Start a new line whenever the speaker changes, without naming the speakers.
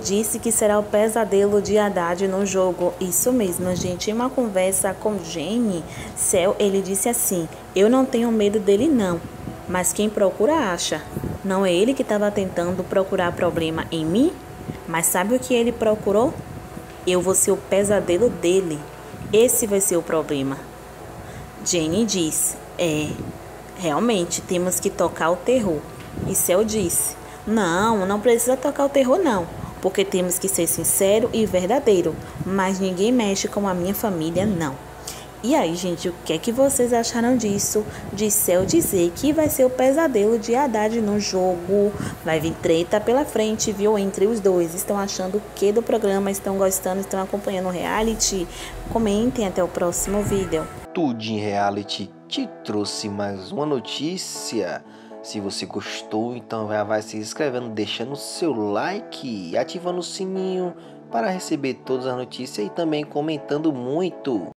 disse que será o pesadelo de Haddad no jogo. Isso mesmo, gente. Em uma conversa com Jenny, Céu, ele disse assim: Eu não tenho medo dele, não. Mas quem procura acha. Não é ele que estava tentando procurar problema em mim? Mas sabe o que ele procurou? Eu vou ser o pesadelo dele. Esse vai ser o problema. Jenny diz: É, realmente temos que tocar o terror. E Céu disse: Não, não precisa tocar o terror, não, porque temos que ser sincero e verdadeiro. Mas ninguém mexe com a minha família, não. E aí, gente, o que é que vocês acharam disso? De Céu dizer que vai ser o pesadelo de Haddad no jogo. Vai vir treta pela frente, viu? Entre os dois. Estão achando o que do programa? Estão gostando? Estão acompanhando o reality? Comentem até o próximo vídeo.
Tudo em Reality te trouxe mais uma notícia. Se você gostou, então já vai se inscrevendo, deixando o seu like e ativando o sininho para receber todas as notícias e também comentando muito.